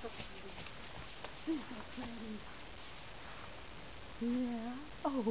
so pretty. Isn't that pretty? Yeah. Oh.